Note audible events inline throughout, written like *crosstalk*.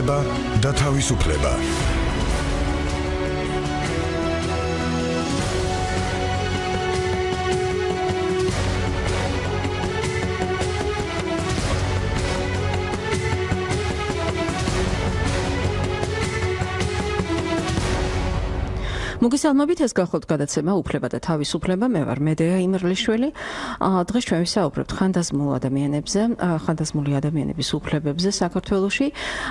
უფლება და თავისუფლება. მოგესალმებით ეს გახლავთ გადაცემა უფლება და თავისუფლება მე ვარ მედეა იმერლიშვილი. დღეს ჩვენ ვისაუბრებთ ხანდაზმულ ადამიანებზე ხანდაზმული ადამიანების უფლებებზე საქართველოში.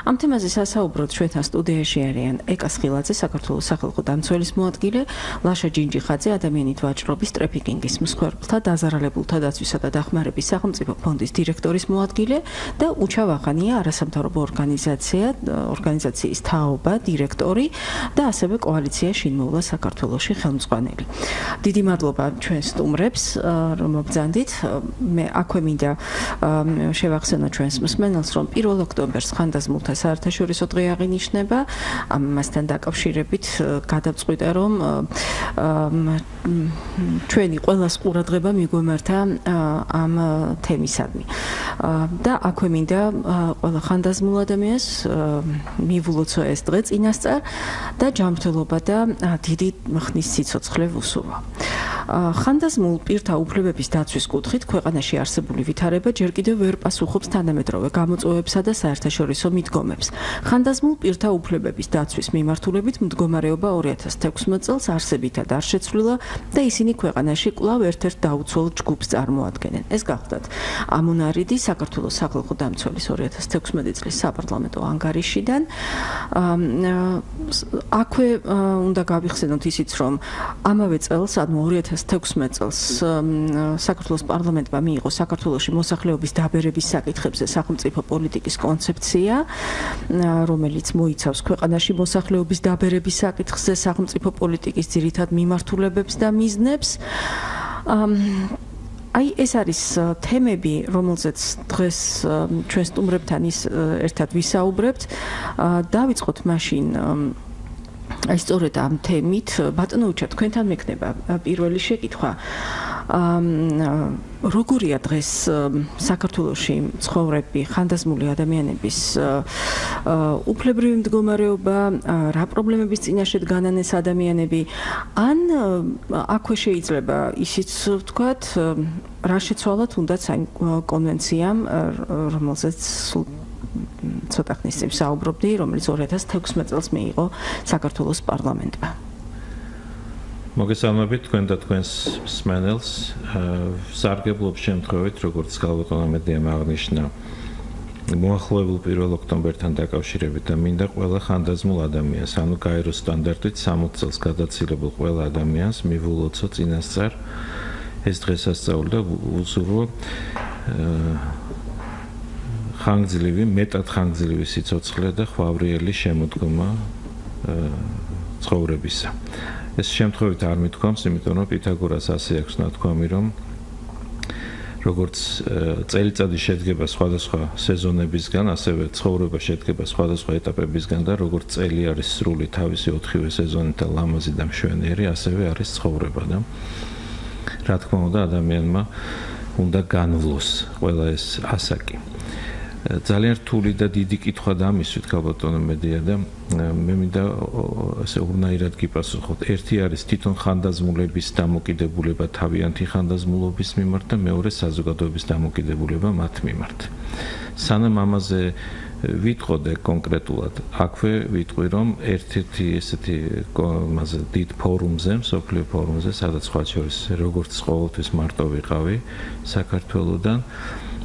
ამ თემაზე სასაუბროთ ჩვენთან სტუდიაში არიან ეკა სხილაძე საქართველოს სახალხო დამცველის მოადგილე ლაშა ჯინჯიხაძე ადამიანით ვაჭრობის ტრეფიკინგის მსხვერპლთა დაზარალებულთა დაცვისა და დახმარების სახელმწიფო ფონდის დირექტორის მოადგილე და უჩა ვახანია არასამთავრობო ორგანიზაცია ორგანიზაციის თაობა დირექტორი და ასევე კოალიცია შინმოულა მოხდა საქართველოსში ხელმძღვანელი. დიდი მადლობა ჩვენ სტუმრებს, რომ მოგზანდით. მე აქვე მინდა შევახსენო ჩვენს მსმენელს, რომ 1 ოქტომბერს ხანდაზმულთა საერთაშორისო დღე აღინიშნება. ამასთან დაკავშირებით გადავწყვიტე, რომ ჩვენი ყოველას ყურადღება მიგვემართა ამ თემისადმი. და აქვე მინდა ყველა ხანდაზმულ ადამიანს მივულოცო ეს დღე წინასწარ და ჯანმრთელობა და დიდი ხნის სიცოცხლე ვუსურვა. ხანდაზმულ პირთა უფლებების დაცვის კუთხით ქვეყანაში არსებული ვითარება ჯერ კიდევ ვერ პასუხობს თანამედროვე გამოწვევებსა და საერთაშორისო მიდგომებს. ხანდაზმულ პირთა უფლებების დაცვის მიმართულებით მდგომარეობა 2016 წელს არსებითად არ შეცვლილა და ისინი ქვეყანაში კვლავ ერთ-ერთ დაუცველ ჯგუფს წარმოადგენენ. ეს გახლავთ ამონარიდი საქართველოს სახალხო დამცველის 2016 წლის საპარლამენტო ანგარიშიდან. აქვე უნდა გავიხსენოთ ისიც, რომ ამავე წელს, ანუ 2016 წელს საქართველოს პარლამენტმა მიიღო საქართველოსი მოსახლეობის დაბერების საკითხებზე სახელმწიფო პოლიტიკის კონცეფცია, რომელიც მოიცავს ქვეყანაში მოსახლეობის დაბერების საკითხზე სახელმწიფო პოლიტიკის ძირითად მიმართულებებს და მიზნებს. აი ეს არის თემები, რომელზეც დღეს ჩვენ სტუმრებთან ის ერთად ვისაუბრებთ. დავიწყოთ მაშინ აი სწორედ ამ თემით ბატონო უჩა თქვენთან მექნება პირველი შეკითხვა. როგორია დღეს საქართველოში ცხოვრები ხანდაზმული ადამიანების უფლებრივი მდგომარეობა რა პრობლემების წინაშე დგანან ეს ადამიანები? ან აქვე შეიძლება ისიც ვთქვათ რა შეცვალათ უნდაც აი კონვენციამ რომელზეც ცოტა ხნის წინ საუბრობდი, რომელიც 2016 წელს მიიღო საქართველოს პარლამენტმა. მოგესალმებით თქვენ და თქვენს სმენელს. სარგებლობს შემთხვევით, როგორც გალბატონო მედია აღნიშნა მოახლოებულ 1 ოქტომბერთან დაკავშირებით და მინდა ყველა ხანდაზმულ ადამიანს, ანუ გაეროს სტანდარტით 60 წელს გადაცილებულ ყველა ადამიანს მივულოცო წინასწარ ეს დღესასწაული და უსურვო ხანგრძლივი, მეტად ხანგრძლივი სიცოცხლე და ხვავრიელი შემოდგომა ცხოვრებისა. ეს შემთხვევით არ მithქვამს, იმიტომ რომ პითაგორას ასე აქვს ნათქვამი, რომ როგორც წელიწადი შედგება სხვადასხვა სეზონებისგან, ასევე ცხოვრება შედგება სხვადასხვა ეტაპებისგან და როგორც წელი არის სრული თავისი 4-ვე სეზონით და ლამაზი და მშვენიერი, ასევე არის ცხოვრება და რა თქმა უნდა ადამიანმა უნდა განვლოს ყველა ეს ასაკი. ძალიან რთული და დიდი კითხვა დამისვით ქალბატონო მედია და მე მინდა ასე ურნაირად გიპასუხოთ. ერთი არის თვითონ ხანდაზმულების დამოკიდებულება თავიანთი ხანდაზმულობის მიმართ და მეორე საზოგადოების დამოკიდებულება მათ მიმართ. სანამ ამაზე ვიტყოდე კონკრეტულად, აქვე ვიტყვი რომ ერთ-ერთი ესეთი მასე დიდ ფორუმზე, სოფლიო ფორუმზე, სადაც შორის როგორც ყოველთვის მარტო ვიყავი საქართველოსდან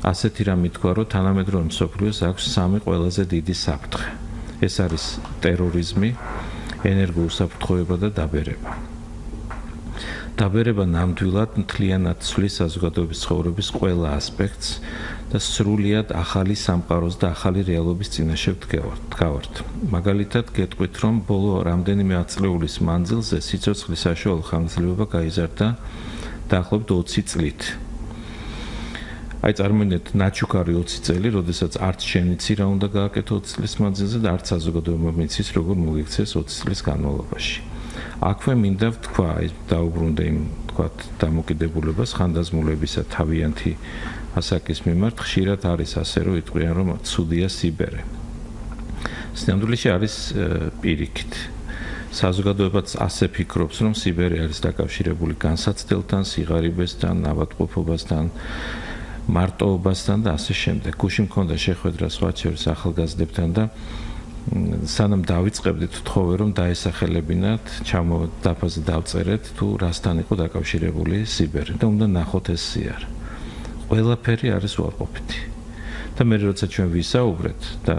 ასეთი რამე თქვა, რომ თანამედროვე მსოფლიოს აქვს სამი ყველაზე დიდი საფრთხე. ეს არის ტერორიზმი, ენერგოუსაფრთხოება და დაბერება. დაბერება ნამდვილად მთლიანად ცვლის საზოგადოების ცხოვრების ყველა ასპექტს და სრულიად ახალი სამყაროს და ახალი რეალობის წინაშე ვდგავართ. მაგალითად, გეტყვით, რომ ბოლო რამდენიმე ათწლეულის მანძილზე სიცოცხლის საშუალო ხანგრძლივობა გაიზარდა დაახლოებით 20 წლით. აი წარმოვიდგინეთ ნაჩუქარი 20 წელი, როდესაც არც შემიცი რა უნდა გააკეთო 20 წლის მანძილზე და არც საზოგადოება მიცის როგორ მოგიქცეს 20 წლის განმავლობაში. აქვე მინდა ვთქვა, აი დაუბრუნდე იმ თქვათ დამოკიდებულებას ხანდაზმულებისა თავიანთი ასაკის მიმართ ხშირად არის ასე რომ იტყვიან რომ ცუდია სიბერე. სინამდვილეში არის პირიქით. საზოგადოებაც ასე ფიქრობს, რომ სიბერი არის დაკავშირებული განსაცდელთან, სიღარიბესთან, ავადმყოფობასთან, მარტოობასთან და ასე შემდეგ. გუში მქონდა შეხვედრა სხვა შორის ახალგაზრდებთან და სანამ დავიწყებდით თხოვე რომ დაესახელებინათ, ჩამო დაფაზე დავწერეთ თუ რასთან იყო დაკავშირებული სიბერი და უნდა ნახოთ ეს სიარ. ყველაფერი არის უარყოფითი. და მე როცა ჩვენ ვისაუბრეთ და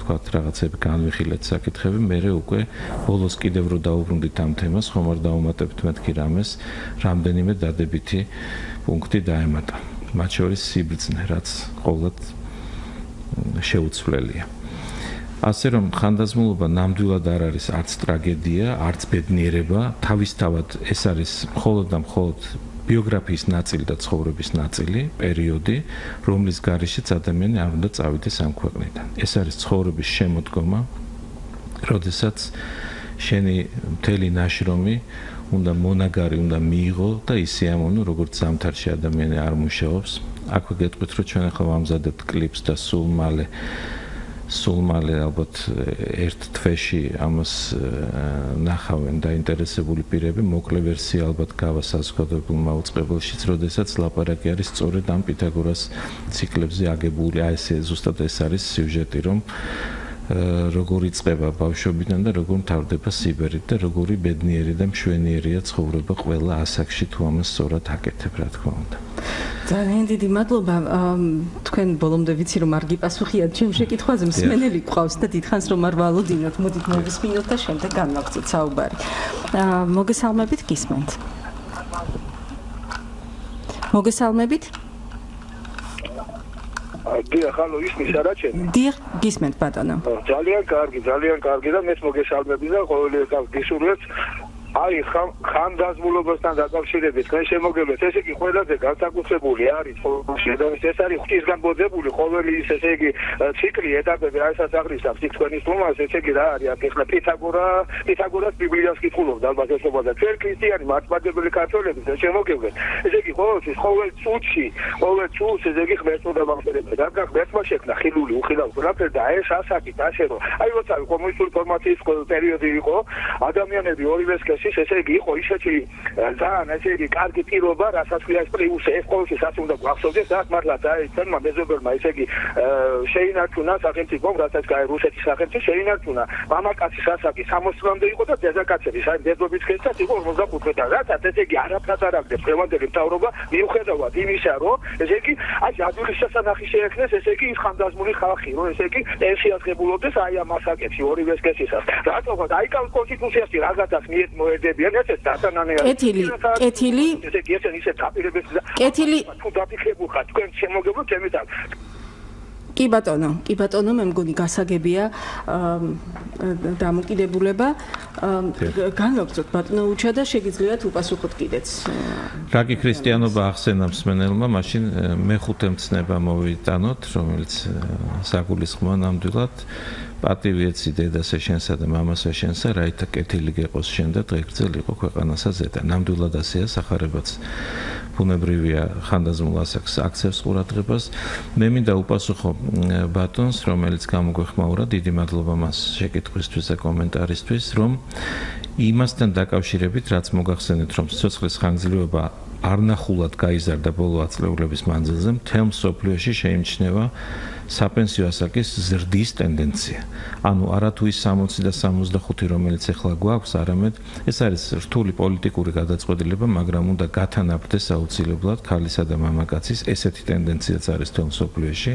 თქვათ რაღაცები განვიხილეთ საკითხები, მე უკვე ბოლოს კიდევ რო დაუბრუნდით ამ თემას, ხომ არ დაუმატებთ მეთქი რამეს, რამდენიმე დადებითი პუნქტი დაემატა. მათ შორის სიბრძნე, რაც ყოველდღე შეუცვლელია. ასე რომ ხანდაზმულობა ნამდვილად არ არის არც ტრაგედია, არც ბედნიერება, თავისთავად ეს არის მხოლოდ და მხოლოდ ბიოგრაფიის ნაწილი და ცხოვრების ნაწილი, პერიოდი, რომლის გარეშეც ადამიანი არ უნდა წავიდეს ამ ქვეყნიდან. ეს არის ცხოვრების შემოდგომა, როდესაც შენი მთელი ნაშრომი უნდა მონაგარი უნდა მიიღო და ისე ამონო, როგორც ზამთარში ადამიანი არ მუშაობს. აქვე გეტყვით, რომ ჩვენ ახლა ვამზადებთ კლიპს და სულ მალე სულ მალე ალბათ ერთ თვეში ამას ნახავენ დაინტერესებული პირები მოკლე ვერსია ალბათ გავა საზოგადოებრივ მაუწყებელშიც როდესაც ლაპარაკი არის სწორედ ამ პითაგორას ციკლებზე აგებული აი ეს ზუსტად ეს არის სიუჟეტი რომ როგორი წება ბავშვობიდან და როგორ მთავრდება სიბერით და როგორი ბედნიერი და მშვენიერია ცხოვრება ყველა ასაკში თუ ამას სწორად აკეთებ რა თქმა უნდა. ძალიან დიდი მადლობა. თქვენ ბოლომდე ვიცი რომ არ გიპასუხიათ ჩემ შეკითხვაზე, მსმენელი გყავს და დიდხანს რომ არ ვალოდინოთ, მოდით მოგისმინოთ და შემდეგ განვაგრძოთ საუბარი. მოგესალმებით გისმენთ. მოგესალმებით? დიახ, ხალო ისმის არაჩენი? დიახ, გისმენთ ბატონო. ძალიან კარგი, ძალიან კარგი და მეც მოგესალმები და ყოველი ერთ გისურვებთ აი ხან დაზმულობასთან დაკავშირებით თქვენ შემოგევლეთ ესე იგი ყველაზე განსაკუთრებული არის ხოლმე ეს არის ღვთისგან ბოძებული ყოველი ის ესე იგი ციკლი ეტაპები აი სასაღრისავს იქ თქვენის თუმას ესე იგი რა არის აქ ახლა პითაგორა პითაგორას ბიბლიას კითხულობ და ალბათ ესობა და ჩვენ ქრისტიანი მართლმადიდებელი ქართველები და შემოგევლეთ ესე იგი ყოველთვის ყოველ წუთში ყოველ წუთს ესე იგი ღმერთო დამახერება და გახ ღმერთმა შექმნა ხილული უხილავ ყველაფერი და ეს ასაკით ასე რომ აი როცა კომუნისტური ფორმაციის პერიოდი იყო. ადამიანები ორივეს ის ესე იგი იყო ისეთი ძალიან ესე იგი კარგი პირობა, რასაც ქვია ეს პლუსი, ეს ყოველთვის ასე უნდა გვახსოვდეს, რა მართლა და ეს თემა მეზობელმა ესე იგი შეინარჩუნა სახელმწიფო, რასაც გაი რუსეთის სახელმწიფო შეინარჩუნა. მამაკაცის ასაკი 60-მდე იყო და დედაკაცების აი დედობის ქესაც იყო 45 და რასაც ესე იგი არაფრად არ აქვს პრემანდელი მთავრობა მიუხედავად იმისა, რომ ესე იგი აი ადულის შესანახი შეექნეს ესე იგი ის ხანდაზმული ხალხი, რომ ესე იგი პენსიაზე აი ამ ასაკებში ორივე სქესისას. რატომ აი კონსტიტუციაში რაღაცას მიეთ მოე ხედებიან ეს დასანანე კეთილი კეთილი ესე კი ესე ისე დაპირებებს და კეთილი თუ დაფიქრებულ ხარ თქვენ შემოგებროთ ჩემთან კი ბატონო, კი ბატონო, მე მგონი გასაგებია დამოკიდებულება. განვაგრძოთ ბატონო უჩა და შეგიძლიათ უპასუხოთ კიდეც. რა კი ქრისტიანობა ახსენებს მენელმა, მაშინ მეხუთე მცნება მოვიტანოთ, რომელიც საგულისხმოა ნამდვილად. პატივიეცი დედასე შენსა და მამასა შენსა, რაითა კეთილი გეყოს შენ და დღეგრძელ იყო ქვეყანასა ზედა. ნამდვილად ასეა სახარებაც. ბუნებრივია ხანდაზმულ ასაკს აქცევს ყურადღებას. მე მინდა უპასუხო ბატონს, რომელიც გამოგვეხმაურა, დიდი მადლობა მას შეკითხვისთვის და კომენტარისთვის, რომ იმასთან დაკავშირებით, რაც მოგახსენეთ, რომ სიცოცხლის ხანგრძლივობა არნახულად გაიზარდა ბოლო ათწლეულების მანძილზე, მთელ მსოფლიოში შეიმჩნევა საპენსიო ასაკის ზრდის ტენდენცია. ანუ არათუ ის 60 და 65, რომელიც ახლა გვაქვს, არამედ ეს არის რთული პოლიტიკური გადაწყვეტილება, მაგრამ უნდა გათანაბრდეს აუცილებლად ქალისა და მამაკაცის ესეთი ტენდენციაც არის თელ სოფლიოში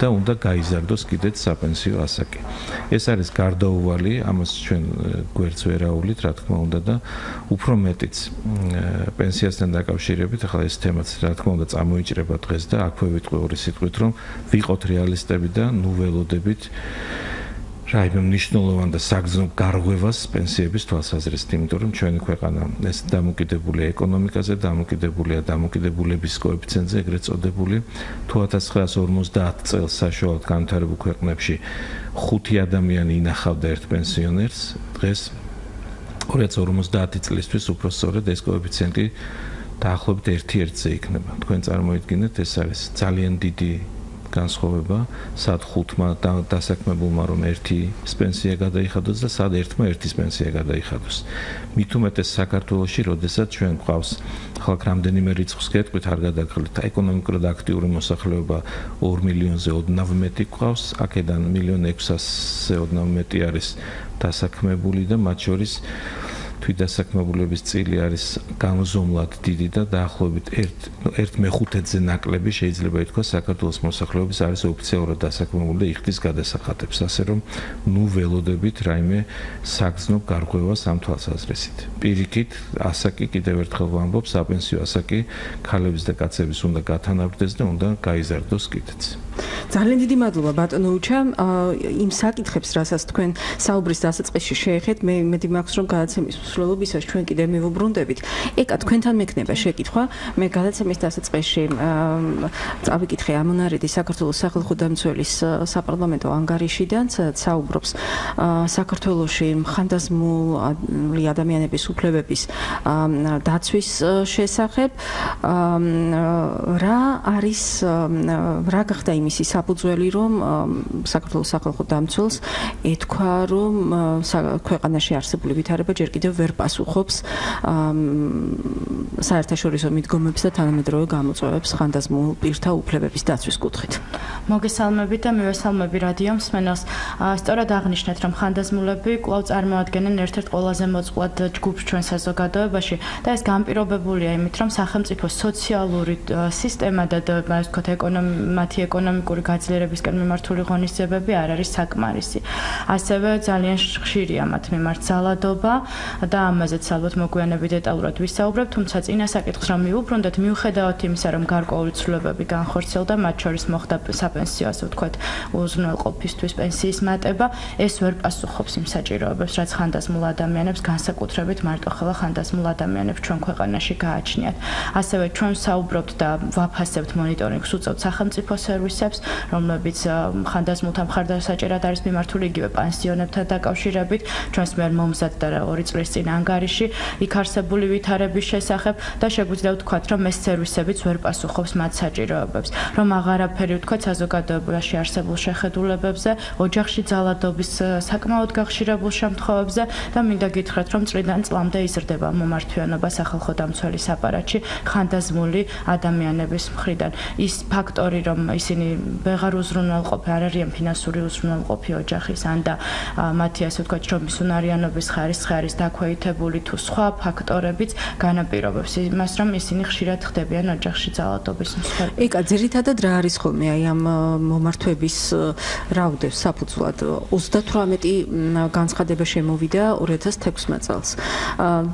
და უნდა გაიზარდოს კიდეც საპენსიო ასაკი. ეს არის გარდაუვალი, ამას ჩვენ გვერდს ვერაულით, რა თქმა უნდა და უფრო მეტიც პენსიასთან დაკავშირებით, ახლა ეს თემაც რა თქმა უნდა წამოიჭრება დღეს და აქვე ვიტყვი ორი სიტყვით, რომ ვიყოთ რეალისტები და ნუ ველოდებით რა იმე მნიშვნელოვან და საგზნობ გარღვევას პენსიების თვალსაზრისით, იმიტომ რომ ჩვენი ქვეყანა ეს დამოკიდებულია ეკონომიკაზე, დამოკიდებულია დამოკიდებულების კოეფიციენტზე, ეგრეთ წოდებული 1950 წელს საშუალოდ განვითარებულ ქვეყნებში 5 ადამიანი ინახავდა ერთ პენსიონერს, დღეს 2050 წლისთვის უფრო სწორედ ეს კოეფიციენტი დაახლოებით 1/1-ზე იქნება. თქვენ წარმოიდგინეთ, ეს არის ძალიან დიდი განსხვავება, სად ხუთმა დასაქმებულმა რომ ერთი პენსია გადაიხადოს და სად ერთმა ერთი პენსია გადაიხადოს. მით უმეტეს საქართველოში, როდესაც ჩვენ გვყავს ხალხ რამდენიმე რიცხვს გეტყვით არ გადაგხლებთ, ეკონომიკურად აქტიური მოსახლეობა 2 მილიონზე ოდნავ მეტი გვყავს, აქედან 1.600-ზე ოდნავ მეტი არის დასაქმებული და მათ შორის თვით დასაქმებულების წილი არის გამოზომლად დიდი და დაახლოებით 1 1 მეხუთედზე ნაკლები შეიძლება ითქვას საქართველოს მოსახლეობის არის ოფიციალურად დასაქმებული და იხდის გადასახადებს. ასე რომ ნუ ველოდებით რაიმე საგზნო გარღვევა სამთვალსაზრისით პირიქით ასაკი კიდევ ერთხელ ვამბობ საპენსიო ასაკი ქალების და კაცების უნდა გათანაბრდეს და უნდა გაიზარდოს კიდეც ძალიან დიდი მადლობა ბატონო უჩა იმ საკითხებს რასაც თქვენ საუბრის დასაწყისში შეეხეთ მე იმედი მაქვს რომ გადაცემის მსვლელობისას ჩვენ კიდევ მივუბრუნდებით. ეკა თქვენთან მექნება შეკითხვა. მე გადაცემის დასაწყისში წავიკითხე ამონარიდი საქართველოს სახალხო დამცველის საპარლამენტო ანგარიშიდან, სადაც საუბრობს საქართველოში ხანდაზმული ადამიანების უფლებების დაცვის შესახებ. რა არის რა გახდა იმისი საფუძველი, რომ საქართველოს სახალხო დამცველს ეთქვა, რომ ქვეყანაში არსებული ვითარება ჯერ კიდევ ვერ პასუხობს საერთაშორისო მიდგომებს და თანამედროვე გამოწვევებს ხანდაზმულ პირთა უფლებების დაცვის კუთხით. მოგესალმებით და მივესალმები რადიო მსმენელს. სწორად აღნიშნეთ, რომ ხანდაზმულები კვლავ წარმოადგენენ ერთ-ერთ ყველაზე მოწყვლად ჯგუფს ჩვენ საზოგადოებაში და ეს განპირობებულია იმით, რომ სახელმწიფო სოციალური სისტემა და ასე ვთქვათ, ეკონომიკათი ეკონომიკური გაძლიერებისკენ მიმართული ღონისძიებები არ არის საკმარისი. ასევე ძალიან ხშირია მათ მიმართ ძალადობა და ამაზეც ალბათ მოგვიანებით დეტალურად ვისაუბრებ, თუმცა წინა საკითხს რომ მიუბრუნდეთ, მიუხედავად იმისა, რომ გარკვეული ცვლილებები განხორციელდა, მათ შორის მოხდა საპენსიო, ასე ვთქვათ, უზრუნველყოფისთვის პენსიის მატება, ეს ვერ პასუხობს იმ საჭიროებებს, რაც ხანდაზმულ ადამიანებს განსაკუთრებით მარტო ხელა ხანდაზმულ ადამიანებს ჩვენ ქვეყანაში გააჩნიათ. ასევე ჩვენ საუბრობთ და ვაფასებთ მონიტორინგს უწევთ სახელმწიფო სერვისებს, რომლებიც ხანდაზმულთან მხარდასაჭერად არის მიმართული იგივე პენსიონერთან დაკავშირებით, ჩვენს მიერ მომზადდა ორი წლის წინ ანგარიში იქ არსებული ვითარების შესახებ და შეგვიძლია ვთქვათ, რომ ეს სერვისებიც ვერ პასუხობს მათ საჭიროებებს, რომ აღარაფერი ვთქვათ საზოგადოებაში არსებულ შეხედულებებზე, ოჯახში ძალადობის საკმაოდ გახშირებულ შემთხვევებზე და მინდა გითხრათ, რომ წლიდან წლამდე იზრდება მომართვიანობა სახალხო დამცველის აპარატში ხანდაზმული ადამიანების მხრიდან. ის ფაქტორი, რომ ისინი ვეღარ უზრუნველყოფენ, არ არიან ფინანსური უზრუნველყოფი ოჯახის ან და მათი ასე ვთქვათ, რომ ისუნარიანობის ხარისხი არის დაქვეითებული თუ სხვა ფაქტორებიც განაპირობებს იმას, რომ ისინი ხშირად ხდებიან ოჯახში ძალადობის მსხვერპლი. ეკა, ძირითადად რა არის ხოლმე აი ამ მომართვების რაუდებს საფუძვლად 38 განცხადება შემოვიდა 2016 წელს.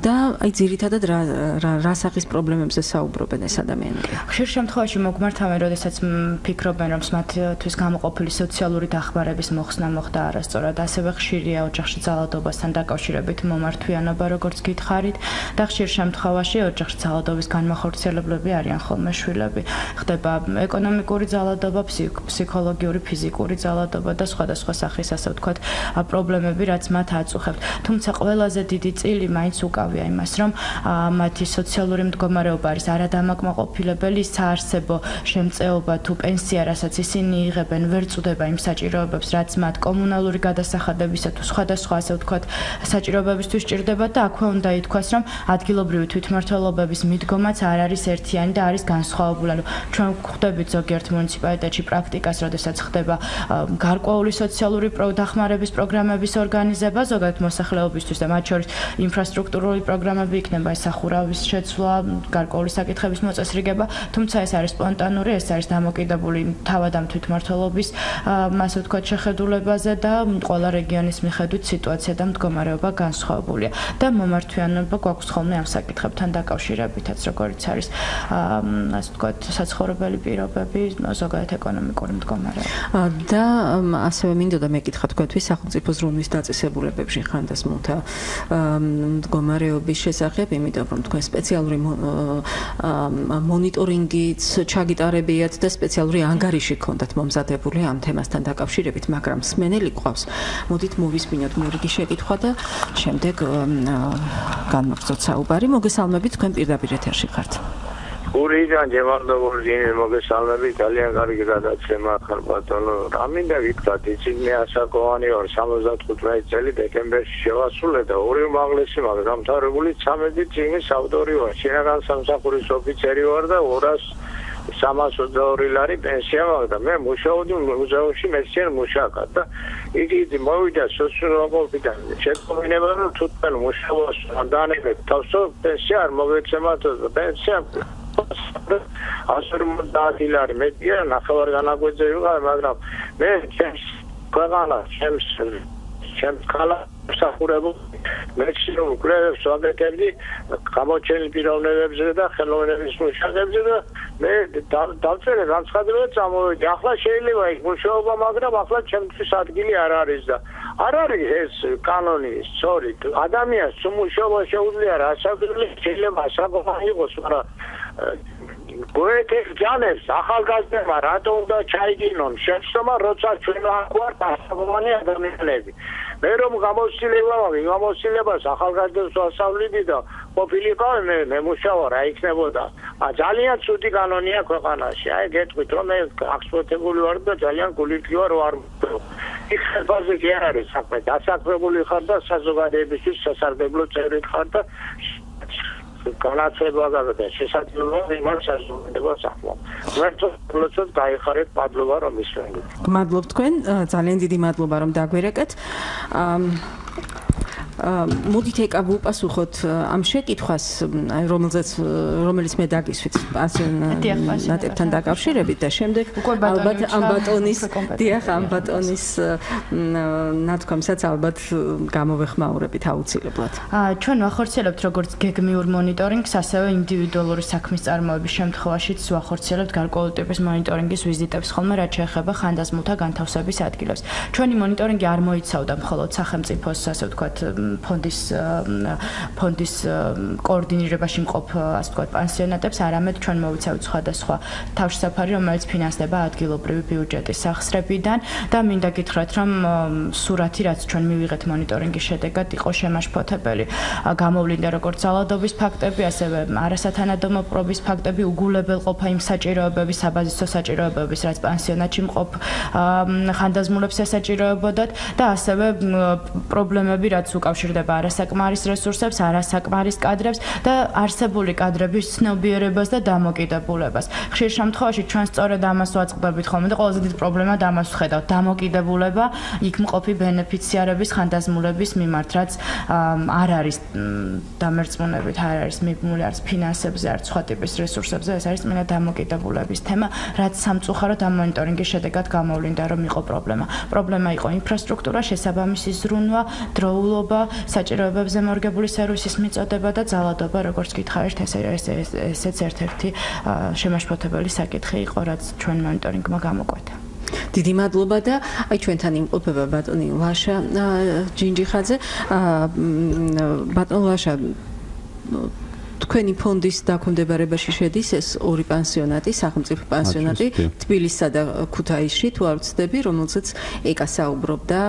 და აი ძირითადად რა რა სახის პრობლემებზე საუბრობენ ეს ადამიანები? ხშირ შემთხვევაში მოგმართავენ, როდესაც ფიქრობენ, რომ მათთვის გამოყოფილი სოციალური დახმარების მოხსნა მოხდა არასწორად, ასევე ხშირია ოჯახში ძალადობასთან დაკავშირებით მომართვიანობა, როგორც გითხარით, და ხშირ შემთხვევაში ოჯახში ძალადობის განმახორციელებლები არიან ხოლმე შვილები. ხდება ეკონომიკური ძალადობა, ფსიქოლოგიური, ფიზიკური ძალადობა და სხვადასხვა სახის ასე ვთქვათ, პრობლემები, რაც მათ აწუხებთ. თუმცა ყველაზე დიდი წილი მაინც უკავია იმას, რომ მათი სოციალური მდგომარეობა არის არადამაკმაყოფილებელი, საარსებო შემწეობა თუ პენსია, რასაც ისინი იღებენ, ვერ წუდება იმ საჭიროებებს, რაც მათ კომუნალური გადასახადებისა თუ სხვადასხვა ასე ვთქვათ, საჭიროებებისთვის ჭირდება და აქვე უნდა ითქვას, რომ ადგილობრივი თვითმმართველობების მიდგომაც არ არის ერთიანი და არის განსხვავებული. ანუ ჩვენ გვხვდებით ზოგიერთ მუნიციპალიტეტში პრაქტიკას, როდესაც ხდება გარკვეული სოციალური დახმარების პროგრამების ორგანიზება ზოგადად მოსახლეობისთვის და მათ შორის ინფრასტრუქტურული პროგრამები იქნება სახურავის შეცვლა, გარკვეული საკითხების მოწესრიგება, თუმცა ეს არის სპონტანური, ეს არის დამოკიდებული თავად ამ თვითმმართველობის ასე ვთქვათ შეხედულებაზე და ყველა რეგიონის მიხედვით სიტუაცია და მდგომარეობა განსხვავებულია და მომართვიანობა გვაქვს ხოლმე ამ საკითხებთან დაკავშირებითაც, როგორც არის ასე ვთქვათ საცხოვრებელი პირობები, ზოგადად ეკონომიკური მდგომარეობა. და ასევე მინდოდა მეკითხა თქვენთვის სახელმწიფო ზრუნვის დაწესებულებებში ხანდაზმულთა მდგომარეობის შესახებ, იმიტომ რომ თქვენ სპეციალური მონიტორინგიც ჩაგიტარებიათ და სპეციალური ანგარიში ქონდათ მომზადებული ამ თემასთან დაკავშირებით, მაგრამ სმენელი ყავს. მოდით მოვისმინოთ მორიგი შეკითხვა და შემდეგ განმაგზავნოთ საუბარი. მოგესალმებით თქვენ პირდაპირ ეთერში ხართ. გურიდან ჯემალდობური მოგესალმები ძალიან კარგი გადაცემა ხარ ბატონო რამინდა ვიქცათ იცი მე ასაკოვანი ვარ 75 წელი დეკემბერში შევასრულე და ორი უმაღლესი მაგრამ დამთავრებული 13 წიგნის ავტორი ვარ შინაგან სამსახურის ოფიცერი ვარ და 200 322 ლარი პენსია მაქვს და მე მუშაობდი მუზეუმში მეცნიერ მუშაკად და იგი მოვიდა სოციოლოგიიდან შეგომინება რომ თვითონ მუშაობს ანდანებად თავსო პენსია არ მოგეცემათ პენსია ასერ მომდადილარი მეტია ნახევარ განაგვეძე ვიყავ მაგრამ მე ჩემს ქვეყანა ჩემს ჩემს კალა სახურებო მეცნიერ კვლევებს ვაკეთებდი გამოჩენილ პიროვნებებზე და ხელოვნების მუშაკებზე და მე დავწერე განცხადება წამოვიდი ახლა შეიძლება იქ მუშაობა მაგრამ ახლა ჩემთვის ადგილი არ არის და არ არის ეს კანონი სწორი. ადამიანს მუშაობა შეუძლია რასაკვირველი შეიძლება საკუთარი იყოს მაგრამ გოეთეს ჯანებს ახალგაზრდა რატო უნდა ჩაიგინონ? შეცდომა როცა ჩვენ აკვართ ასაკოვანი ადამიანები მე რომ გამოსილება მაქვს გამოსილებას ახალგაზრდებს ვასწავლიდი და ყოფილიყავ მე მე მუშავა რა იქნებოდა. ა ძალიან ცუდი კანონია ქვეყანაში აი გეტყვით რომ მე აქსპორტებული ვარ და ძალიან გულითი ვარ ვარ იქ ხალხზე კი არ არის საქმე. დასაქმებული ხარ და საზოგადოებისთვის სასარგებლო წევრი ხარ და განაცება და შესაძლებლობა იმას საზოგადოება სახმო. ვერცოთ პროცესს გაიხარეთ პადლოვა რომ ისვენით. გმადლობ თქვენ, ძალიან დიდი მადლობა რომ დაგვერეკეთ. მოდით ეკა ვუპასუხოთ ამ შეკითხვას რომელზეც რომელიც მე დაგისვით პასიონატებთან დაკავშირებით და შემდეგ ალბათ ამ ბატონის დიახ ამ ბატონის ნათქვამსაც ალბათ გამოვეხმაურებით აუცილებლად. აა ჩვენ ვახორციელებთ როგორც გეგმიურ მონიტორინგს, ასევე ინდივიდუალური საქმის წარმოების შემთხვევაშიც ვახორციელებთ გარკვეული ტიპის მონიტორინგის ვიზიტებს ხოლმე რაც შეეხება ხანდაზმულთა განთავსების ადგილებს. ჩვენი მონიტორინგი არ მოიცავდა მხოლოდ სახელმწიფოს ასე ვთქვათ ფონდის ფონდის კოორდინირებაში მყოფ ასე ვთქვათ პანსიონატებს არამედ ჩვენ მოვიცავთ სხვადასხვა თავშესაფარი რომელიც ფინანსდება ადგილობრივი ბიუჯეტის სახსრებიდან. და მინდა გითხრათ რომ სურათი რაც ჩვენ მივიღეთ მონიტორინგის შედეგად იყო შემაშფოთებელი. გამოვლინდა როგორც ძალადობის ფაქტები ასევე არასათანადო პრობის ფაქტები უგულებელყოფა იმ საჭიროებების საბაზისო საჭიროებების რაც პანსიონატში მყოფ ხანდაზმულებს ესაჭიროებოდათ და ასევე პრობლემები რაც უკავშირდება უკავშირდება არასაკმარის რესურსებს, არასაკმარის კადრებს და არსებული კადრების ცნობიერებას და დამოკიდებულებას. ხშირ შემთხვევაში ჩვენ სწორედ ამას ვაწყდებით ხოლმე და ყველაზე დიდი პრობლემა დამას ვხედავთ, დამოკიდებულება იქ მყოფი ბენეფიციარების ხანდაზმულების მიმართ, რაც არ არის დამერწმუნებით, არ არის მიბმული არც ფინანსებზე, არც სხვა ტიპის რესურსებზე, ეს არის მენა დამოკიდებულების თემა, რაც სამწუხაროდ ამ მონიტორინგის შედეგად გამოვლინდა, რომ იყო პრობლემა. პრობლემა იყო ინფრასტრუქტურა, შესაბამისი ზრუნვა, დროულობა, საჭიროებებზე მორგებული სერვისის მიწოდება და ძალადობა, როგორც გითხარით, ეს ესეც ერთ-ერთი შემაშფოთებელი საკითხი იყო, რაც ჩვენ მონიტორინგმა გამოკვეთა. დიდი მადლობა და აი ჩვენთან იმყოფება ბატონი ლაშა ჯინჯიხაძე. ბატონ ლაშა თქვენი ფონდის დაქვემდებარებაში შედის ეს ორი პანსიონატი, სახელმწიფო პანსიონატი თბილისსა და ქუთაისში, თუ არ ვცდები, რომელზეც ეკა საუბრობდა.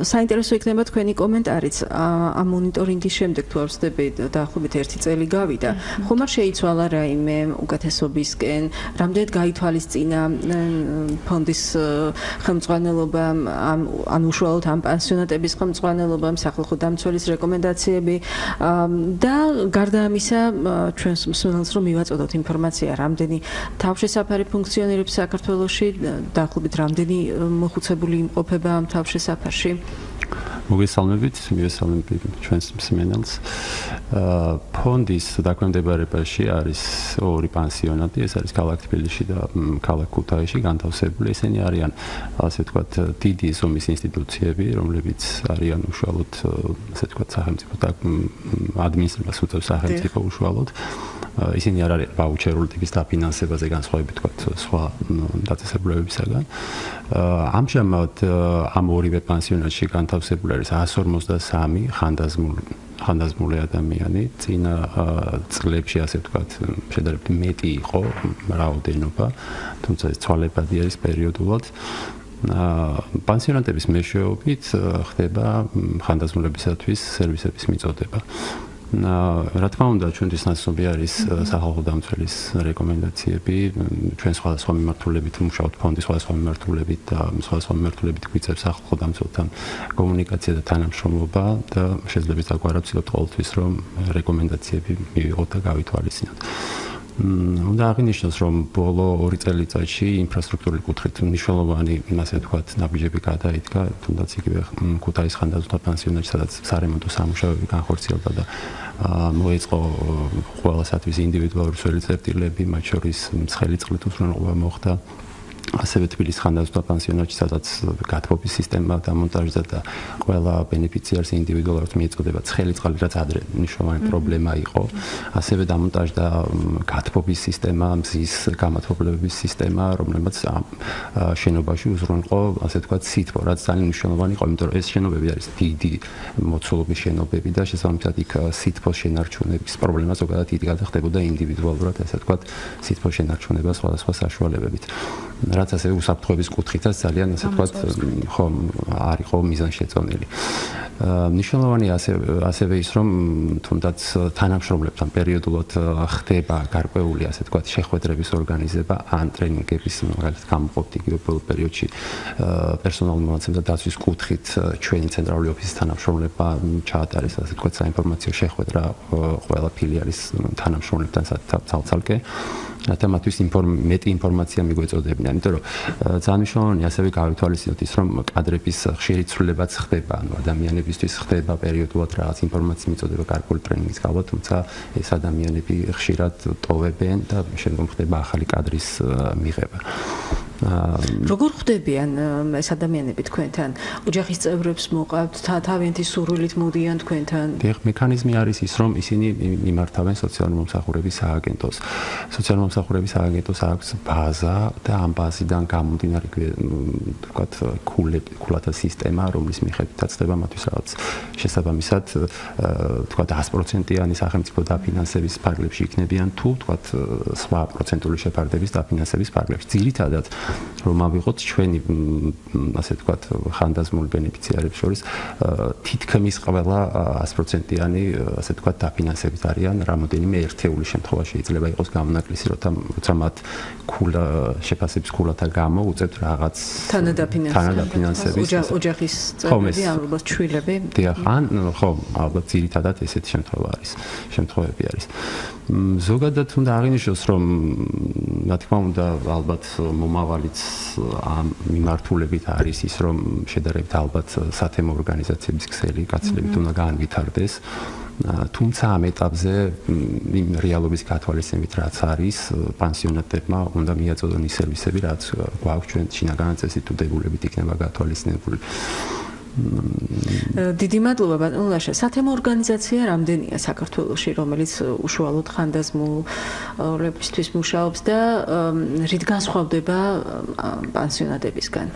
საინტერესო იქნება თქვენი კომენტარიც. ამ მონიტორინგის შემდეგ, თუ არ ვცდები, დაახლოებით 1 წელი გავიდა. ხომ არ შეიცვალა რაიმე უკეთესობისკენ, რამდენად გაითვალისწინა ფონდის ხელმძღვანელობამ, ან უშუალოდ ამ პანსიონატების ხელმძღვანელობამ სახალხო დამცველის რეკომენდაციები და გარდა ამისა ჩვენს მსმენელს რომ მივაწოდოთ ინფორმაცია რამდენი თავშესაფარი ფუნქციონირებს საქართველოში დაახლოებით რამდენი მოხუცებული იმყოფება ამ თავშესაფარში მოგესალმებით, მოგესალმებით ჩვენს მსმენელს. აა ფონდის დაქვემდებარებაში არის ორი პანსიონატი, ეს არის ქალაქ თბილისში და ქალაქ ქუთაისში განთავსებული. ესენი არიან ასე ვთქვათ დიდი ზომის ინსტიტუციები, რომლებიც არიან უშუალოდ ასე ვთქვათ სახელმწიფო და ადმინისტრაციას უწევს სახელმწიფო უშუალოდ. ისინი არ არიან ვაუჩერული ტიპის დაფინანსებაზე განსხვავებით ვთქვათ სხვა დაწესებულებებისაგან. აა ამჟამად ამ ორივე პანსიონატში განთავსებული არის 153 ხანდაზმული ხანდაზმული ადამიანი წინა წლებში ასე ვთქვათ შედარებით მეტი იყო რაოდენობა თუმცა ეს ცვალებადი არის პერიოდულად ა პანსიონატების მეშვეობით ხდება ხანდაზმულებისათვის სერვისების მიწოდება. რა თქმა უნდა, ჩვენთვის ნაცნობი არის სახალხო დამცველის რეკომენდაციები, ჩვენ სხვადასხვა მიმართულებით მუშაობთ ფონდის სხვადასხვა მიმართულებით და სხვადასხვა მიმართულებით გვიწევს სახალხო დამცველთან კომუნიკაცია და თანამშრომლობა და შეიძლება ვცდილობთ ყოველთვის რომ რეკომენდაციები მივიღოთ და გავითვალისწინოთ. უნდა აღინიშნოს, რომ ბოლო 2 წელიწადში ინფრასტრუქტურული კუთხით მნიშვნელოვანი, ასე ვთქვათ, ნაბიჯები გადაიდგა, თუნდაც იგივე ქუთაის ხანდაზმულთა პანსიონატში, სადაც სარემონტო სამუშაოები განხორციელდა და მოეწყო ყველასათვის ინდივიდუალური სველი წერტილები, მათ შორის ცხელი წყლით უზრუნველყოფა მოხდა. ასევე თბილისის ხანდაზმულთა პანსიონატში სადაც გათბობის სისტემა დამონტაჟდა და ყველა ბენეფიციარს ინდივიდუალურად მიეწოდება ცხელი წყალი რაც ადრე მნიშვნელოვანი პრობლემა იყო. ასევე დამონტაჟდა გათბობის სისტემა მზის გამათბობლების სისტემა რომელმაც შენობაში უზრუნველყო ასე ვთქვათ სითბო რაც ძალიან მნიშვნელოვანი იყო იმიტომ რომ ეს შენობები არის დიდი მოცულობის შენობები და შესაბამისად იქ სითბოს შენარჩუნების პრობლემა ზოგადად იდგა და ხდებოდა ინდივიდუალურად ასე ვთქვათ სითბოს შენარჩუნება სხვადასხვა საშუალებებით რაც ასე უსაფრთხოების კუთხითაც ძალიან ასე ვთქვათ ხო არ იყო მიზანშეწონილი. ნიშნულოვანი ასე ასევე ის რომ თუნდაც თანამშრომლებთან პერიოდულად ხდება გარკვეული ასე ვთქვათ შეხვედრების ორგანიზება ან ტრენინგების მაგალითად გამოყოფთ იგივე ბოლო პერიოდში პერსონალურ მონაცემთა დაცვის კუთხით ჩვენი ცენტრალური ოფისის თანამშრომლება ჩაატარეს ასე ვთქვათ საინფორმაციო შეხვედრა ყველა ფილიალის თანამშრომლებთან ცალ-ცალკე რათა მათთვის მეტი ინფორმაცია მიგვეწოდებინან, იმიტომ რომ ძალიან მნიშვნელოვანია ასევე გავითვალისწინოთ ის, რომ კადრების ხშირი ცვლილებაც ხდება, ანუ ადამიანებისთვის ხდება პერიოდულად რაღაც ინფორმაცია მიწოდება გარკვეული ტრენინგის გავლა, თუმცა ეს ადამიანები ხშირად ტოვებენ და შემდგომ ხდება ახალი კადრის მიღება. როგორ ხვდებიან ეს ადამიანები თქვენთან? ოჯახის წევრებს მოყავთ, თავიანთი სურვილით მოდიან თქვენთან? დიახ, მექანიზმი არის ის, რომ ისინი მიმართავენ სოციალური მომსახურების სააგენტოს. სოციალური მომსახურების სააგენტოს აქვს ბაზა და ამ ბაზიდან გამომდინარე, ვთქვათ, კულები, კულათა სისტემა, რომლის მიხედვითაც ხდება მათთვის რაღაც შესაბამისად, ვთქვათ, 100%-იანი სახელმწიფო დაფინანსების ფარგლებში იქნებიან თუ, ვთქვათ, სხვა პროცენტული შეფარდების დაფინანსების ფარგლებში. ძირითადად რომ ავიღოთ ჩვენი ასე ვთქვათ ხანდაზმული ბენეფიციარებს შორის თითქმის ყველა 100%-იანი ასე ვთქვათ დაფინანსებით არიან რამოდენიმე ერთეული შემთხვევაში შეიძლება იყოს გამონაკლისი როცა როცა მათ ქულა შეფასების ქულათა გამო უწევთ რაღაც თანადაფინანსების ოჯახის წევრები ან ალბათ ჩვილები დიახ ან ხო ალბათ ძირითადად ესეთი შემთხვევა არის შემთხვევები არის ზოგადად უნდა აღინიშნოს რომ რა თქმა უნდა ალბათ მომავალიც ამ მიმართულებით არის ის რომ შედარებით ალბათ სათემო ორგანიზაციების ქსელი კაცლებით უნდა განვითარდეს თუმცა ამ ეტაპზე იმ რეალობის გათვალისწინებით რაც არის პანსიონატებმა უნდა მიაწოდონ ის სერვისები რაც გვაქვს ჩვენ შინაგან წესით უდებულებით იქნება გათვალისწინებული დიდი მადლობა ბატონ ლაშა. სათემო ორგანიზაცია რამდენია საქართველოში, რომელიც უშუალოდ ხანდაზმულებისთვის მუშაობს და რით განსხვავდება პანსიონატებისგან?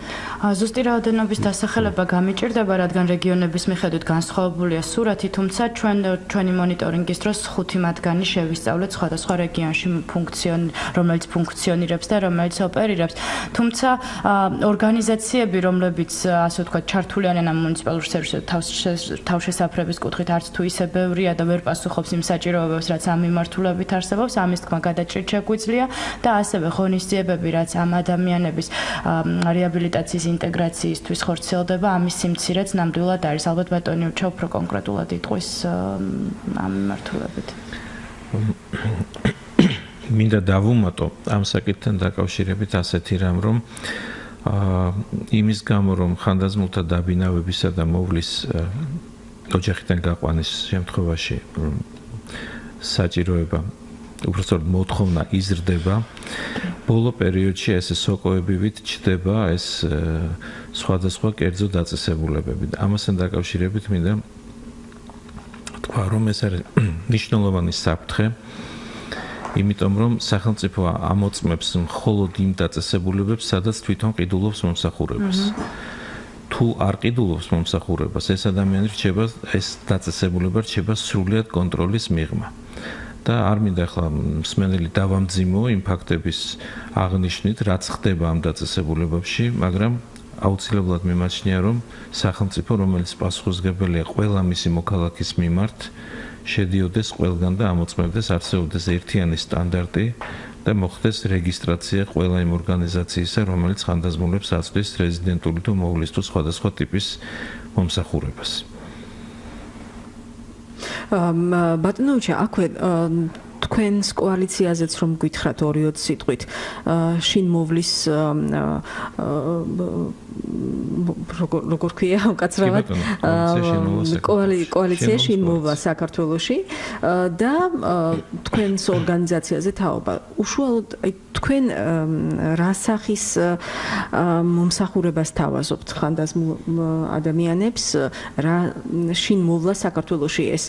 ზუსტი რაოდენობის დასახელება გამიჭირდება, რადგან რეგიონების მიხედვით განსხვავებულია სურათი, თუმცა ჩვენ ჩვენი მონიტორინგის დროს ხუთი მათგანი შევისწავლეთ სხვადასხვა რეგიონში ფუნქციონ, რომელიც ფუნქციონირებს და რომელიც ოპერირებს. თუმცა ორგანიზაციები, რომლებიც ასე ვთქვათ, ჩართული არიან ამ მუნიციპალურ სერვისებში თავშესაფრების კუთხით არც თუ ისე ბევრია და ვერ პასუხობს იმ საჭიროებებს, რაც ამ მიმართულებით არსებობს, ამის თქმა გადაჭრით შეგვიძლია და ასევე ღონისძიებები, რაც ამ ადამიანების რეაბილიტაციის ინტეგრაციისთვის ხორციელდება, ამის სიმცირეც ნამდვილად არის. ალბათ ბატონი უჩა უფრო კონკრეტულად იტყვის ამ მიმართულებით. *coughs* მინდა დავუმატო ამ საკითხთან დაკავშირებით ასეთი რამ, რომ იმის გამო რომ ხანდაზმულთა დაბინავებისა და მოვლის ოჯახიდან გაყვანის შემთხვევაში საჭიროება უბრალოდ მოთხოვნა იზრდება. ბოლო პერიოდში ეს სოკოებივით ჩდება ეს სხვადასხვა კერძო დაწესებულებები. და ამასთან დაკავშირებით მინდა თქვა რომ ეს არის *clears throat* მნიშვნელოვანი საფრთხე იმიტომ რომ სახელმწიფო ამოწმებს მხოლოდ იმ დაწესებულებებს, სადაც თვითონ ყიდულობს მომსახურებას. თუ არ ყიდულობს მომსახურებას, ეს ადამიანი რჩება ეს დაწესებულება რჩება სრულად კონტროლის მიღმა. და არ მინდა ახლა მსმენელი დავამძიმო იმ ფაქტების აღნიშნით, რაც ხდება ამ დაწესებულებებში, მაგრამ აუცილებლად მიმაჩნია, რომ სახელმწიფო, რომელიც პასუხისგებელია ყველა მისი მოქალაქის მიმართ, შედიოდეს ყველგან და ამოწმებდეს არსებობდეს ერთიანი სტანდარტი და მოხდეს რეგისტრაცია ყველა იმ ორგანიზაციისა, რომელიც ხანდაზმულებს აწვდის რეზიდენტული თუ მოვლის თუ სხვადასხვა ტიპის მომსახურებას. ბატონოჩა აქვე თქვენს კოალიციაზეც რომ გითხრათ 2-20 სიტყვით შინ მოვლის როგორ ქვია უკაცრავად? კოალიცია შინ მოვა საქართველოში. და თქვენს ორგანიზაციაზე თაობა. უშუალოდ თქვენ რა სახის მომსახურებას თავაზობთ ხანდაზმულ ადამიანებს რა შინ მოვლა საქართველოში ეს?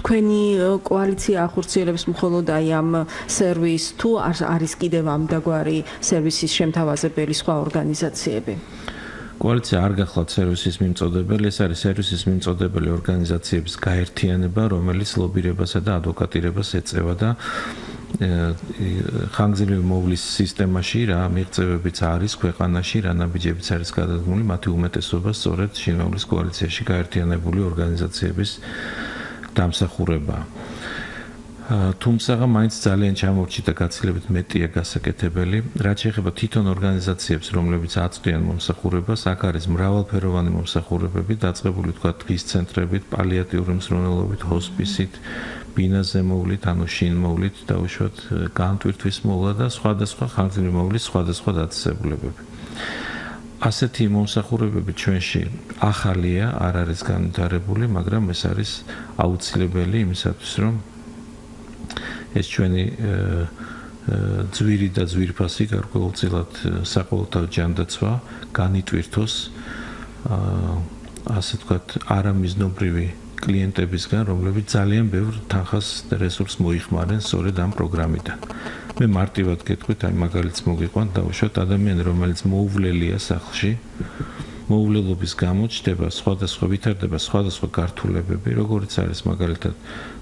თქვენი კოალიცია ახორციელებს მხოლოდ აი ამ სერვის თუ არის კიდევ ამ დაგვარი სერვისის შემთავაზებელი სხვა ორგანიზაციები კოალიცია არ გახლავთ სერვისის მიმწოდებელი, ეს არის სერვისის მიმწოდებელი ორგანიზაციების გაერთიანება, რომელიც ლობირებასა და ადვოკატირებას ეწევა და ხანგრძლივი მოვლის სისტემაში რა მიღწევებიც არის ქვეყანაში, რა ნაბიჯებიც არის გადადგმული, მათი უმეტესობა სწორედ შინაულის კოალიციაში გაერთიანებული ორგანიზაციების დამსახურებაა. თუმცა მაინც ძალიან ჩამორჩი და გაცილებით მეტია გასაკეთებელი, რაც შეეხება თვითონ ორგანიზაციებს, რომლებიც აწვდიან მომსახურებას, აქ არის მრავალფეროვანი მომსახურებები, დაწყებული თქვა დღის ცენტრებით, პალიატიური მსროლელობით, ჰოსპისით, ბინაზე მოვლით, ანუ შინ მოვლით და უშუალოდ განტვირთვის მოვლა და სხვადასხვა ხანძრი მოვლის სხვადასხვა დაწესებულებები. ასეთი მომსახურებები ჩვენში ახალია, არ არის განვითარებული, მაგრამ ეს არის აუცილებელი იმისათვის, რომ ეს ჩვენი ძვირი და ძვირფასი გარკვეულწილად საყოველთაო ჯანდაცვა განიტვირთოს ასე ვთქვათ არამიზნობრივი კლიენტებისგან, რომლებიც ძალიან ბევრ თანხას რესურს მოიხმარენ სწორედ ამ პროგრამიდან. მე მარტივად გეტყვით, აი მაგალითს მოგიყვან და უშოთ ადამიანი, რომელიც მოუვლელია სახლში, მოუვლელობის გამო ჩდება სხვადასხვა ვითარდება სხვადასხვა გართულებები, როგორც არის მაგალითად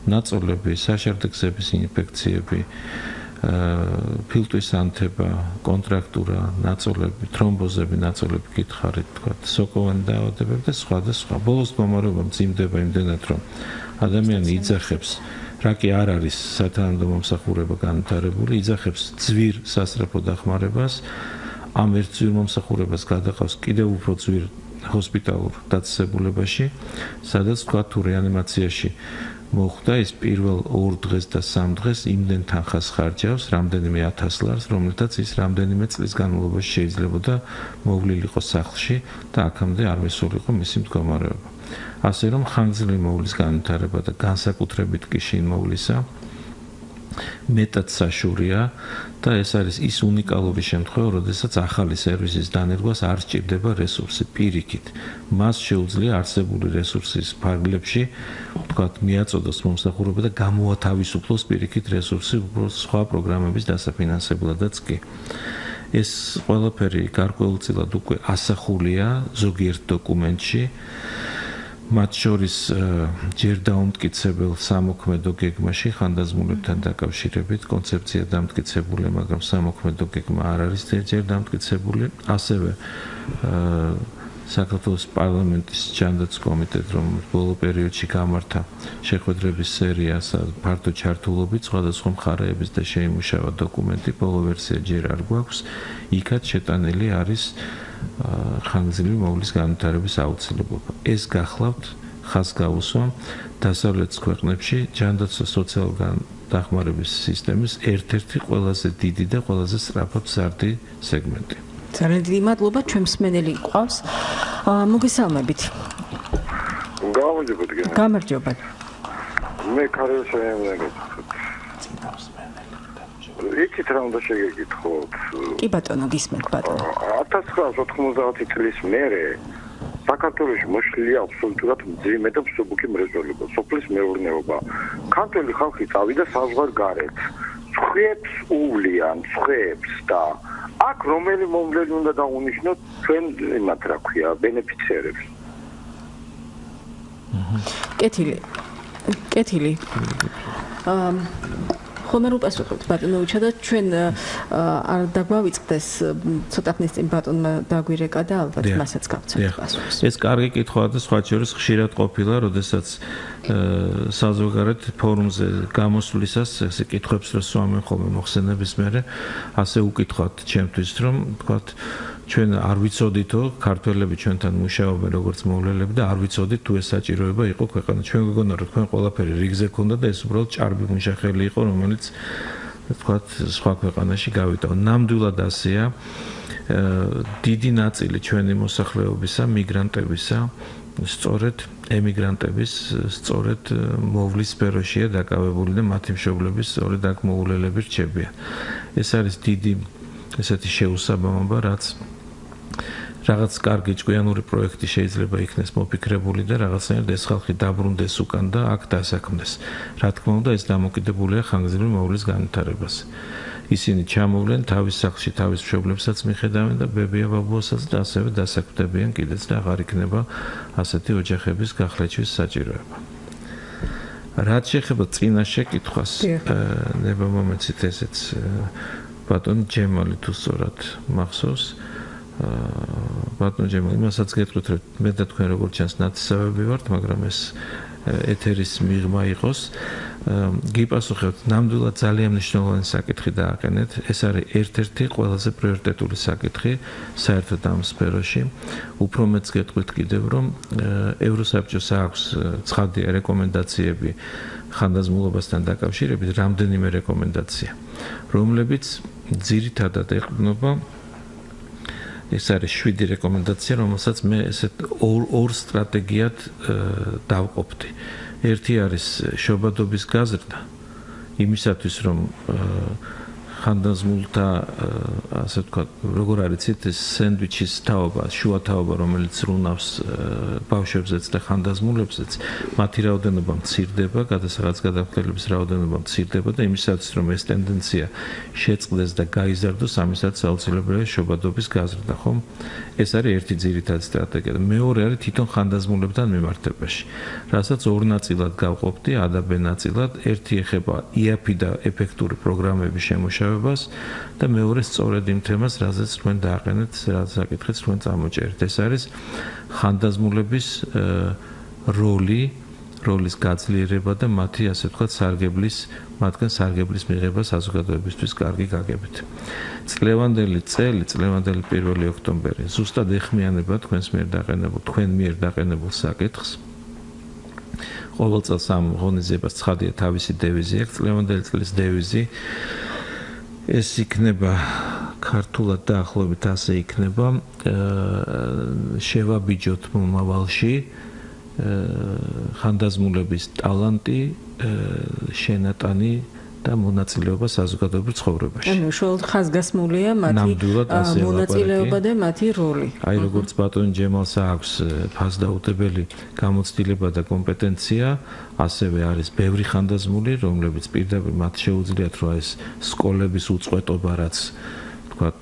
ნაწოლები, საშარდეგზების ინფექციები, ფილტვის ანთება, კონტრაქტურა, ნაწოლები, თრომბოზები, ნაწოლები გითხარით, თქვა, სოკოვანი დაავადებები და სხვა და სხვა. ბოლოს მომარობა მძიმდება იმდენად, რომ ადამიანი იძახებს რაკი არ არის სათანადო მომსახურება განვითარებული, იძახებს ძვირ სასწრაფო დახმარებას, ამ ერთ ძვირ მომსახურებას გადაყავს კიდევ უფრო ძვირ ჰოსპიტალურ დაწესებულებაში, სადაც თქვა თუ რეანიმაციაში მოხდა ის პირველ 2 დღეს და 3 დღეს იმდენ თანხას ხარჯავს, რამდენიმე 1000 ლარს, რომელთაც ის რამდენიმე წლის განმავლობაში შეიძლებოდა მოვლილიყო სახლში და აქამდე არ მისულიყო მისი მდგომარეობა. ასე რომ ხანგრძლივი მოვლის განვითარება და განსაკუთრებით კი შინ მოვლისა მეტად საშურია და ეს არის ის უნიკალური შემთხვევა, როდესაც ახალი სერვისის დანერგვას არ სჭირდება რესურსი პირიქით. მას შეუძლია არსებული რესურსის ფარგლებში, თქვათ, მიაწოდოს მომსახურება და გამოათავისუფლოს პირიქით რესურსი უფრო სხვა პროგრამების დასაფინანსებლადაც კი. ეს ყველაფერი გარკვეულწილად უკვე ასახულია ზოგიერთ დოკუმენტში. მათ შორის ჯერ დაუმტკიცებელ სამოქმედო გეგმაში ხანდაზმულებთან დაკავშირებით კონცეფცია დამტკიცებულია, მაგრამ სამოქმედო გეგმა არ არის ჯერ დამტკიცებული. ასევე საქართველოს პარლამენტის ჯანდაც კომიტეტ რომ ბოლო პერიოდში გამართა შეხვედრების სერია ფართო ჩართულობით სხვადასხვა მხარეების და შეიმუშავა დოკუმენტი ბოლო ვერსია ჯერ არ გვაქვს იქაც შეტანილი არის ხანგრძლივი მოვლის განვითარების აუცილებლობა. ეს გახლავთ ხას გაუსვა დასავლეთ ქვეყნებში ჯანდაცვა სოციალურ დახმარების სისტემის ერთ-ერთი ყველაზე დიდი და ყველაზე სწრაფად ზარდი სეგმენტი. ძალიან დიდი მადლობა ჩვენ მსმენელი ყავს. მოგესალმებით. გამარჯობა. გამარჯობა. მე კარიერა იქით რა უნდა შეგეკითხოთ? კი ბატონო, გისმენთ ბატონო. 1990 წლის მერე საქართველოს მოშლია აბსოლუტურად ძიმე და მსუბუქი მრეწველობა, სოფლის მეურნეობა. ქართველი ხალხი წავიდა საზღვარ გარეთ. ცხებს უვლიან, ცხებს და აქ რომელი მომვლელი უნდა დაუნიშნოთ ჩვენ იმათ რა ქვია, ბენეფიციარებს. კეთილი. კეთილი. აა ხომ არ უპასუხებთ ბატონოვიჩა და ჩვენ არ დაგვავიწყდეს ცოტა ხნის წინ ბატონმა დაგვირეკა და ალბათ მასაც გავცემთ პასუხს. ეს კარგი კითხვაა და სხვა შორის ხშირად ყოფილა, როდესაც საზოგადოებრივ ფორუმზე გამოსვლისას ესე კითხვებს რო სვამენ ხოლმე მოხსენების მერე, ასე უკითხავთ ჩემთვის, რომ თქვათ ჩვენ არ ვიცოდითო ქართველები ჩვენთან მუშაობენ როგორც მოვლელები და არ ვიცოდით თუ ეს საჭიროება იყო ქვეყანა. ჩვენ გეგონა რომ თქვენ ყველაფერი რიგზე ქონდა და ეს უბრალოდ ჭარბი მუშახელი იყო, რომელიც თქვათ სხვა ქვეყანაში გავიტაო. ნამდვილად ასეა. დიდი ნაწილი ჩვენი მოსახლეობისა, მიგრანტებისა, სწორედ ემიგრანტების სწორედ მოვლის სფეროშია დაკავებული და მათი მშობლები სწორედ აქ მოულელები რჩებიან. ეს არის დიდი ესეთი შეუსაბამობა, რაც რაღაც კარგი ჭკვიანური პროექტი შეიძლება იქნეს მოფიქრებული და რაღაცნაირად ეს ხალხი დაბრუნდეს უკან და აქ დასაქმდეს. რა თქმა უნდა, ეს დამოკიდებულია ხანგრძლივი მოვლის განვითარებაზე. ისინი ჩამოვლენ თავის სახლში თავის მშობლებსაც მიხედავენ და ბებია ბაბუასაც და ასევე დასაქმდებიან კიდეც და აღარ იქნება ასეთი ოჯახების გახლეჩვის საჭიროება. რაც შეეხება წინა შეკითხვას, ნება მომეცით ესეც ბატონ ჯემალი თუ სწორად მახსოვს, ბატონ ჯემალ იმასაც გეტყვით რომ მე და თქვენ როგორც ჩანს ნაცსავები ვართ მაგრამ ეს ეთერის მიღმა იყოს. გიპასუხებთ ნამდვილად ძალიან მნიშვნელოვანი საკითხი დააყენეთ. ეს არის ერთ-ერთი ყველაზე პრიორიტეტული საკითხი საერთოდ ამ სფეროში უფრო მეც გეტყვით კიდევ რომ ევროსაბჭოს აქვს ცხადი რეკომენდაციები ხანდაზმულობასთან დაკავშირებით რამდენიმე რეკომენდაცია რომლებიც ძირითადად ეყრდნობა ეს არის 7 რეკომენდაცია, რომელსაც მე ესეთ ორ ორ სტრატეგიად დავყოფდი. ერთი არის შობადობის გაზრდა იმისათვის, რომ ხანდაზმულთა ასე ვთქვა, როგორ არიცით ეს სენდვიჩის თაობა, შუა თაობა, რომელიც რუნავს ბავშვებზეც და ხანდაზმულებზეც, მათი რაოდენობა მცირდება, გადასაღაც გადახვდების რაოდენობა მცირდება და იმისაც რომ ეს ტენდენცია შეწყდეს და გაიზარდოს, ამისაც აუცილებელია შობადობის გაზრდა, ხომ? ეს არის ერთი ძირითადი სტრატეგია და მეორე არის თვითონ ხანდაზმულებთან მიმართებაში. რასაც ორ ნაწილად გავყოფდი, B ნაწილად, ერთი ეხება IAP და ეფექტური პროგრამების შემოშავებას და მეორე სწორედ იმ თემას, რაზეც თქვენ დააყენეთ, რაც საკითხიც თქვენ წამოჭერეთ. ეს არის ხანდაზმულების როლი როლის გაძლიერება და მათი ასე ვთქვათ სარგებლის მათგან სარგებლის მიღება საზოგადოებისთვის კარგი გაგებით. წლევანდელი წელი, წლევანდელი 1 ოქტომბერი, ზუსტად ეხმიანება თქვენს მიერ დაყენებულ, თქვენ მიერ დაყენებულ საკითხს. ყოველ წელს ამ ღონისძიებას ცხადია თავისი დევიზი აქვს, წლევანდელი წლის დევიზი ეს იქნება ქართულად დაახლოებით ასე იქნება, შევაბიჯოთ მომავალში ხანდაზმულების ტალანტი, შენატანი და მონაწილეობა საზოგადოებრივ ცხოვრებაში. ანუ შუალოდ ხაზგასმულია მათი მონაწილეობა და მათი როლი. აი როგორც ბატონ ჯემალს აქვს ფასდაუდებელი გამოცდილება და კომპეტენცია, ასევე არის ბევრი ხანდაზმული, რომლებიც პირდაპირ მათ შეუძლიათ რა ეს სკოლების უწყვეტობა რაც თქვათ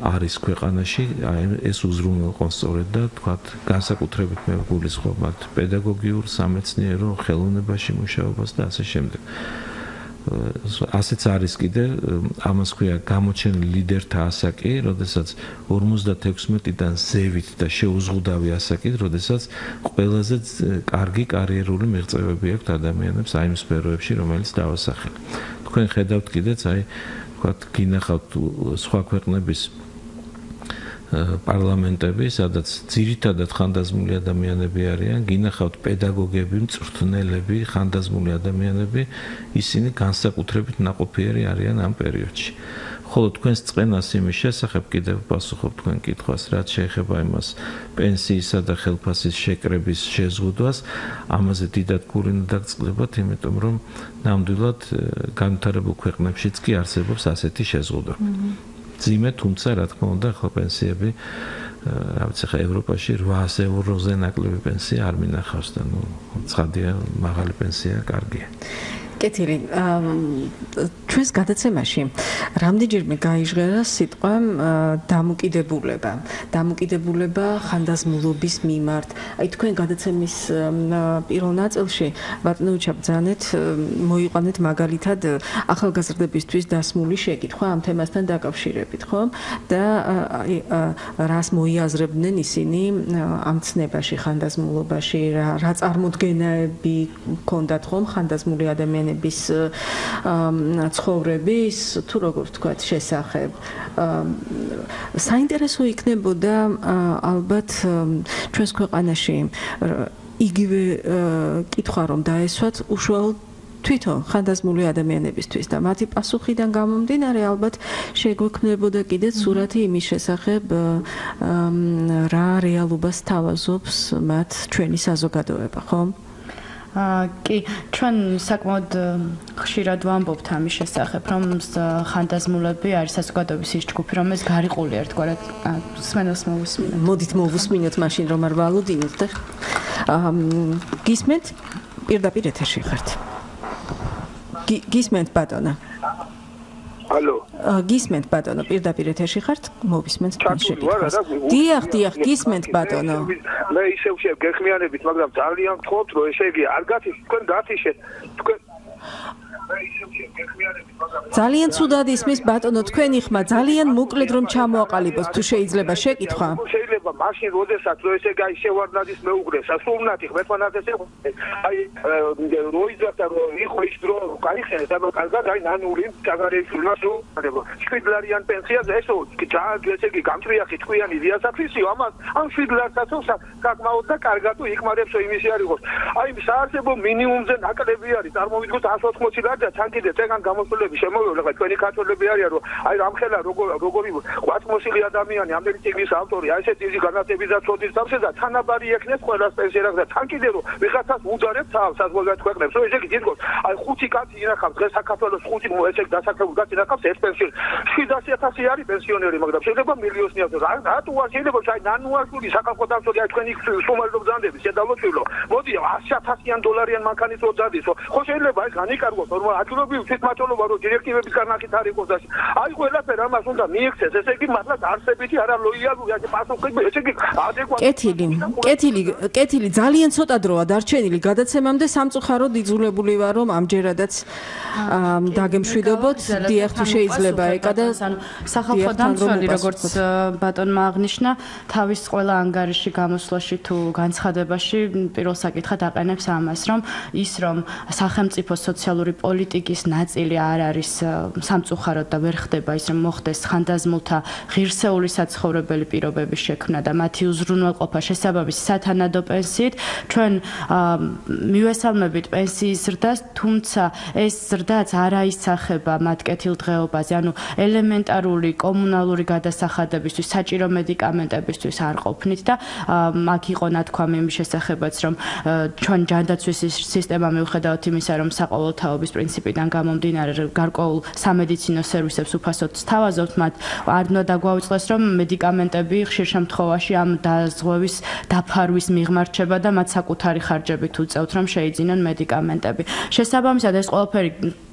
არის ქვეყანაში, აი ეს უზრუნველყოს სწორედ და თქვათ განსაკუთრებით მე გულისხმობ მათ პედაგოგიურ, სამეცნიერო, ხელოვნებაში მუშაობას და ასე შემდეგ. ასეც არის კიდე ამას ქვია გამოჩენილი ლიდერთა ასაკი, როდესაც 56-დან ზევით და შეუზღუდავი ასაკი, როდესაც ყველაზე კარგი კარიერული მიღწევები აქვს ადამიანებს აი იმ სფეროებში, რომელიც დავასახელე. თქვენ ხედავთ კიდეც აი ვთქვათ, გინახავთ სხვა ქვეყნების პარლამენტები, სადაც ძირითადად ხანდაზმული ადამიანები არიან, გინახავთ პედაგოგები, მწვრთნელები, ხანდაზმული ადამიანები, ისინი განსაკუთრებით ناقოფიერი არიან ამ პერიოდში. ხოლო თქვენს წენას იმის შესახებ კიდევ პასუხობ თქვენ კითხვას, რაც შეეხება იმას პენსიისა და ხელფასის შეკრების შეზღუდვას, ამაზე დიდად გურინა დაგწყდებათ, იმიტომ რომ ნამდვილად განვითარებულ ქვეყნებშიც კი არსებობს ასეთი შეზღუდვა. ძიმე, თუმცა რა თქმა უნდა, ხო პენსიები რა ვიცი ხა ევროპაში 800 ევროზე ნაკლები პენსია არ მინახავს და ნუ ცხადია მაღალი პენსია კარგია. კეთილი. ჩვენს გადაცემაში რამდენჯერმე გაიჟღერა სიტყვა დამოკიდებულება. დამოკიდებულება ხანდაზმულობის მიმართ. აი თქვენ გადაცემის პირველ ნაწილში ბატონოჩა ბძანეთ მოიყვანეთ მაგალითად ახალგაზრდებისთვის დასმული შეკითხვა ამ თემასთან დაკავშირებით, ხო? და აი რას მოიაზრებდნენ ისინი ამ ცნებაში ხანდაზმულობაში რა რა წარმოდგენები ქონდათ ხომ ხანდაზმული ადამიანების ცხოვრების თუ როგორ ვთქვა შესახებ საინტერესო იქნებოდა ალბათ ჩვენს ქვეყანაში იგივე კითხვა რომ დაესვათ უშუალოდ თვითონ ხანდაზმული ადამიანებისთვის და მათი პასუხიდან გამომდინარე ალბათ შეგვექმნებოდა კიდე სურათი იმის შესახებ რა რეალობას თავაზობს მათ ჩვენი საზოგადოება, ხო? კი, ჩვენ საკმაოდ ხშირად ვამბობთ ამის შესახებ, რომ ხანდაზმულები არის საზოგადოების ის ჯგუფი, რომელიც გარიყული ერთგვარად სმენელს მოვუსმინოთ. მოდით მოვუსმინოთ მაშინ რომ არ ვალოდინოთ და გისმენთ პირდაპირ ეთერში ხართ. გისმენთ ბატონო. ალო. გისმენთ ბატონო, პირდაპირ ეთერში ხართ? მოვისმენთ თქვენ შეკითხვას. დიახ, დიახ, გისმენთ ბატონო. მე ისევ შეგეხმიანებით, მაგრამ ძალიან გთხოვთ, რომ ესე იგი არ გათიშ, თქვენ გათიშეთ. თქვენ ძალიან ცუდად ისმის ბატონო თქვენი ხმა ძალიან მოკლედ რომ ჩამოაყალიბოს თუ შეიძლება შეკითხვა. შეიძლება მაშინ როდესაც რო ესე გაი შევარდნადის მეუღლეს ასულნათი ხმეთანაც ესე აი როიზა და რო იყო ის დრო გაიხსენე და კარგად აი ნანული ჩაგარეიშულა სულ შვიდლარიან პენსიაზე ესო ჯაგი ესე იგი გამჭრიახი თქვიანი ვიასაფისიო ამას ამ შვიდლარსაც საკმაოდ და კარგად თუ იკმარებსო იმისი არ იყოს. აი საარსებო მინიმუმზე ნაკლები არის წარმოვიდგოთ 180 და თან კიდე წეგან გამოსულები შემოვივალ ხა თქვენი ქართველები არიან რომ აი რამხელა როგორ როგორი ყვაწმოსილი ადამიანი ამერიკის ავტორი აი ესეთი ისი განათლების და ცოდნის დავსე და თანაბარი ექნეს ყველას პენსიერას და თან კიდე რომ ვიღაცას უძარებს თავს საზოგადოებრივ ქვეყნებს რომ ესე გითხროს აი ხუთი კაცი ინახავს დღეს საქართველოს ხუთი ესე დასახლებულ კაცი ინახავს ერთ პენსიონერს 700000 არის პენსიონერი მაგრამ შეიძლება მილიონი აქვს რა რატო არ შეიძლება აი ნანუაშვილი საკალკო დავსოდი აი თქვენი სუმარო ბზანდები შედავლოცილო მოდი 100000-იან დოლარიან მანქანის რო ძადისო ხო შეიძლება ეს განიკარგოს ადგილობრივ თვითმმართველობა რო დირექტივების განახით არ იყოს ასე აი ყველაფერ ამას უნდა მიიქცეს ესე იგი მართლაც არსებითი არა ლოიალური ასე პასუხი ესე იგი ადეკვატური კეთილი კეთილი კეთილი ძალიან ცოტა დროა დარჩენილი გადაცემამდე სამწუხაროდ იძულებული ვარ რომ ამჯერადაც დაგემშვიდობოთ დიახ თუ შეიძლება ეკა და სახალხო დამცველი როგორც ბატონმა აღნიშნა თავის ყველა ანგარიში გამოსვლაში თუ განცხადებაში პირველ საკითხად აყენებს ამას რომ ის რომ სახელმწიფო სოციალური პოლიტიკის ნაწილი არ არის სამწუხაროდ და ვერ ხდება ის რომ მოხდეს ხანდაზმულთა ღირსეული საცხოვრებელი პირობების შექმნა და მათი უზრუნველყოფა შესაბამის სათანადო პენსიით ჩვენ მივესალმებით პენსიის ზრდას თუმცა ეს ზრდაც არ აისახება მათ კეთილდღეობაზე ანუ ელემენტარული კომუნალური გადასახადებისთვის საჭირო მედიკამენტებისთვის არ ყოფნით და აქ იყო ნათქვამი იმის შესახებაც რომ ჩვენ ჯანდაცვის სისტემა მიუხედავად იმისა რომ საყოველთაობის პრინციპიდან გამომდინარე გარკვეულ სამედიცინო სერვისებს უფასოდ თავაზობთ მათ არ უნდა დაგვაუწყდეს რომ მედიკამენტები ხშირ შემთხვევაში ამ დაზღვევის დაფარვის მიღმა რჩება და მათ საკუთარი ხარჯებით უწევთ რომ შეიძინონ მედიკამენტები. შესაბამისად ეს ყველაფერი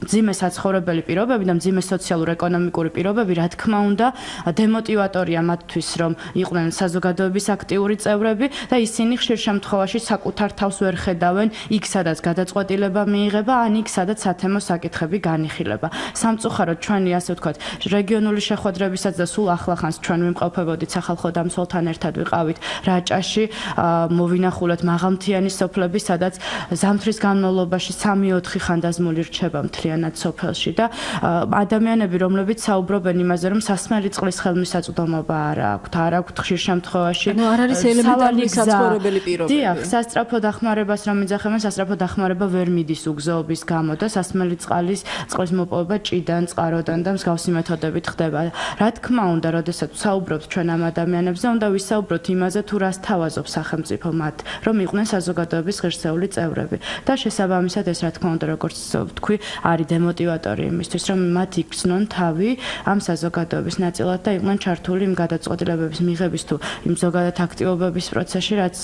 ძიმე საცხოვრებელი პირობები და ძიმე სოციალურ-ეკონომიკური პირობები რა თქმა უნდა დემოტივატორია მათთვის რომ იყვნენ საზოგადოების აქტიური წევრები და ისინი ხშირ შემთხვევაში საკუთარ თავს ვერ ხედავენ იქ სადაც გადაწყვეტილება მიიღება ან იქ სადაც სათემო საკითხები განიხილება. სამწუხაროდ ჩვენი ასე ვთქვათ, რეგიონული შეხვედრებისაც და სულ ახლახანს ჩვენ ვიმყოფებოდით სახალხო დამცველთან ერთად ვიყავით რაჭაში, მოვინახულეთ მაღალმთიანი სოფლები, სადაც ზამთრის განმავლობაში 3-4 ხანდაზმული რჩება მთლიანად სოფელში და ადამიანები, რომლებიც საუბრობენ იმაზე, რომ სასმელი წყლის ხელმისაწვდომობა არ აქვთ, არ აქვთ ხშირ შემთხვევაში. ნუ არ არის ელემენტარული საცხოვრებელი პირობები. დიახ, სასტრაფო დახმარებას რომ იძახებენ, სასტრაფო დახმარება ვერ მიდის უგზოობის გამო და სასმელი წყალის წყლის მოპოვება ჭიდან, წყაროდან და მსგავსი მეთოდებით ხდება. რა თქმა უნდა, როდესაც საუბრობთ ჩვენ ამ ადამიანებზე, უნდა ვისაუბროთ იმაზე, თუ რას თავაზობს სახელმწიფო მათ, რომ იყვნენ საზოგადოების ღირსეული წევრები და შესაბამისად ეს რა თქმა უნდა, როგორც ვთქვი, არის დემოტივატორი იმისთვის, რომ მათ იქცნონ თავი ამ საზოგადოების ნაწილად და იყვნენ ჩართული იმ გადაწყვეტილებების მიღების თუ იმ ზოგადად აქტივობების პროცესში, რაც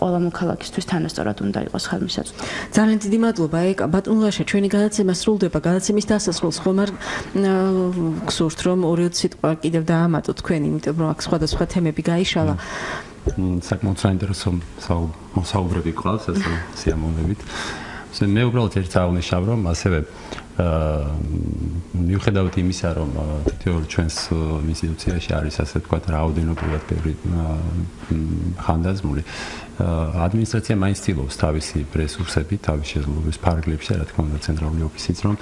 ყველა მოქალაქისთვის თანასწორად უნდა იყოს ხელმისაწვდომი. ძალიან დიდი მადლობა ეკა ბატონლაშა ჩვენი გადაცემა სრულდება გადაცემის დასასრულს ხომ არ გსურთ რომ ორი სიტყვა კიდევ დაამატოთ თქვენ იმიტომ რომ აქ სხვადასხვა თემები გაიშალა. საკმაოდ საინტერესო საუბრები ყავს ასე სიამოვნებით. მე უბრალოდ ერთ აღნიშნავ რომ ასევე აა მიუხედავად იმისა რომ თითოეულ ჩვენს ინსტიტუციაში არის ასე თქვა რაოდენობრივად ბევრი ხანდაზმული ადმინისტრაცია მაინც ცდილობს თავისი რესურსები, თავის შესაძლებლობის ფარგლებში, რა თქმა უნდა, ცენტრალური ოფისიც რომ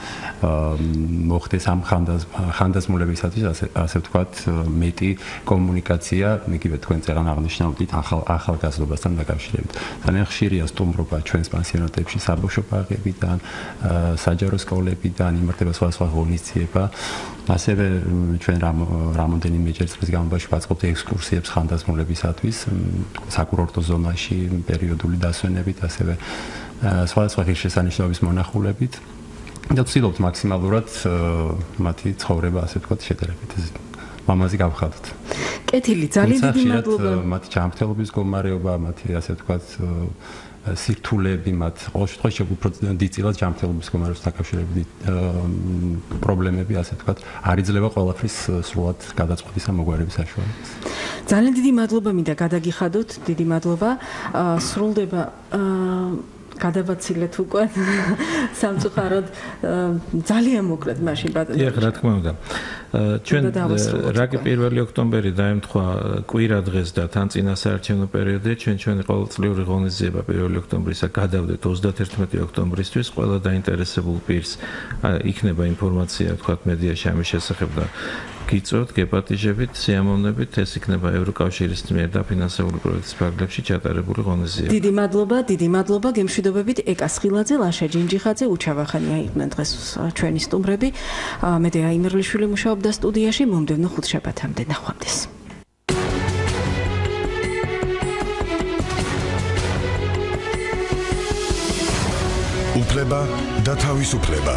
მოხდეს ამ ხანდაზ ხანდაზმულებისათვის ასე ასე ვთქვათ, მეტი კომუნიკაცია, იგივე თქვენ წეგან აღნიშნავდით ახალ ახალგაზრდობასთან დაკავშირებით. ძალიან ხშირია სტუმრობა ჩვენს პანსიონატებში, საბავშვო ბაღებიდან, საჯარო სკოლებიდან, იმართება სხვა სხვა ღონისძიება. ასევე ჩვენ რამოდენიმე ჯერწლის განმავლობაში ვაწყობთ ექსკურსიებს ხანდაზმულებისათვის საკურორტო ზონაში პერიოდული დასვენებით ასევე სხვადასხვა ღირსშესანიშნაობის მონახულებით და ვცდილობთ მაქსიმალურად მათი ცხოვრება ასე ვთქვათ შედარებით მამაზი გავხადოთ. კეთილი, ძალიან დიდი მადლობა. მათი ჯანმრთელობის მდგომარეობა, მათი ასე ვთქვათ სირთულეები მათ ყოველ შემთხვევაში უფრო დიდწილად ჯანმრთელობის კომარებს დაკავშირებით პრობლემები ასე ვთქვათ არ იძლევა ყველაფრის სრულად გადაწყვეტის ამ მოგვარების საშუალებას. ძალიან დიდი მადლობა მინდა გადაგიხადოთ, დიდი მადლობა. სრულდება გადაბაცილეთ უკვე სამწუხაროდ ძალიან მოკლედ მაშინ ბატონო. დიახ, რა თქმა უნდა. ჩვენ რაგი 1 ოქტომბერი დაემთხვა კვირა დღეს და თან წინა საარჩევნო პერიოდია ჩვენ ჩვენი ყოველწლიური ღონისძიება 1 ოქტომბრისა გადავდეთ 31 ოქტომბრისთვის ყველა დაინტერესებულ პირს იქნება ინფორმაცია თქვა მედიაში ამის შესახებ და გიწევთ, გეპატიჟებით, სიამოვნებით, ეს იქნება ევროკავშირის მიერ დაფინანსებული პროექტის ფარგლებში ჩატარებული ღონისძიება. დიდი მადლობა, დიდი მადლობა გემშვიდობებით ეკა სხილაძე, ლაშა ჯინჯიხაძე, უჩავახანია იყვნენ დღეს ჩვენი სტუმრები. მე და აიმერლიშვილი მუშაობდა სტუდიაში მომდევნო ხუთშაბათამდე ნახვამდის. უფლება და თავისუფლება